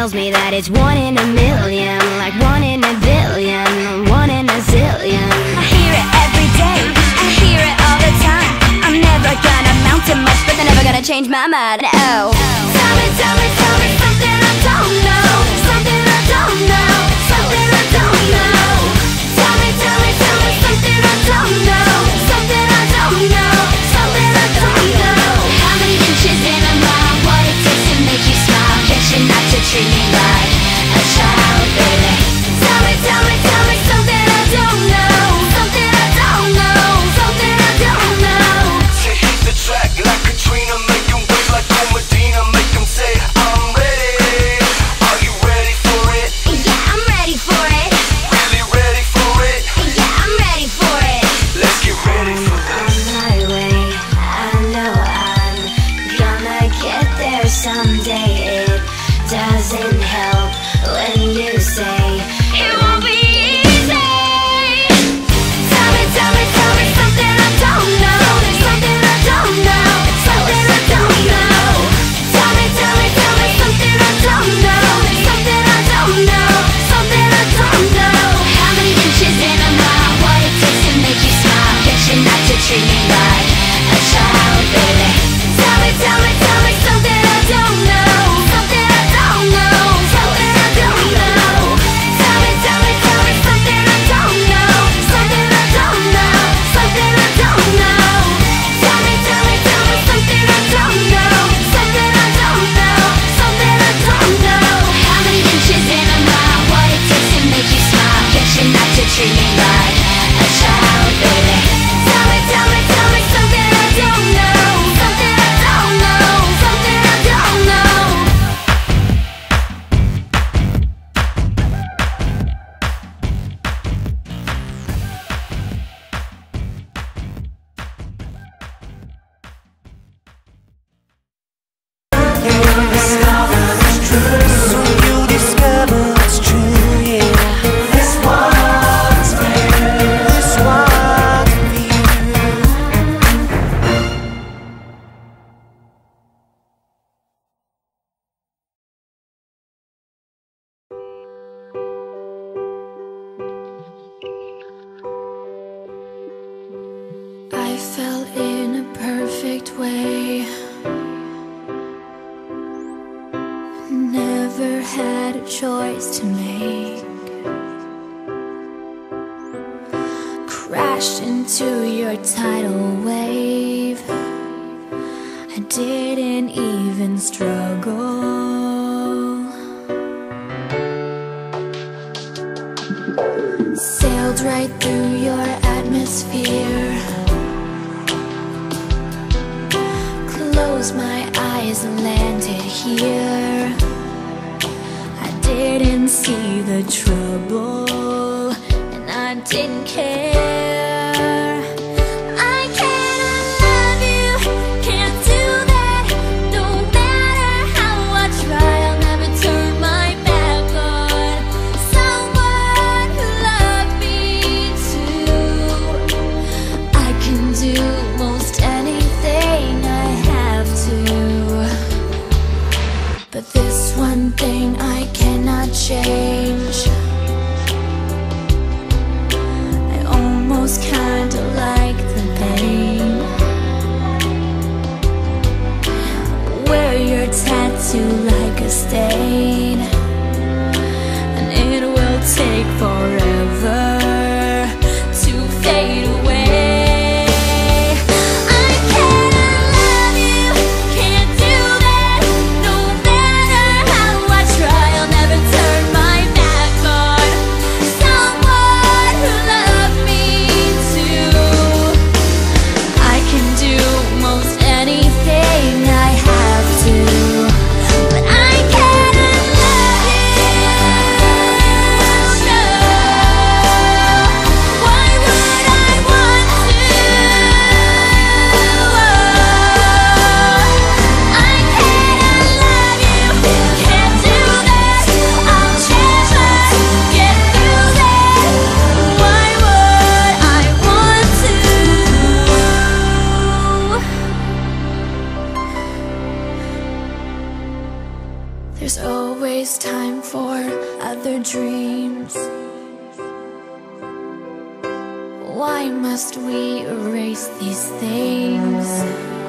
tells me that it's one in a million Like one in a billion, one in a zillion. I hear it every day, I hear it all the time. I'm never gonna mount to much, but they're never gonna change my mind, oh never had a choice to make. Crashed into your tidal wave. I didn't even struggle. Sailed right through your atmosphere. Closed my eyes and landed here didn't see the trouble, and I didn't care. kinda like time for other dreams? Why must we erase these things?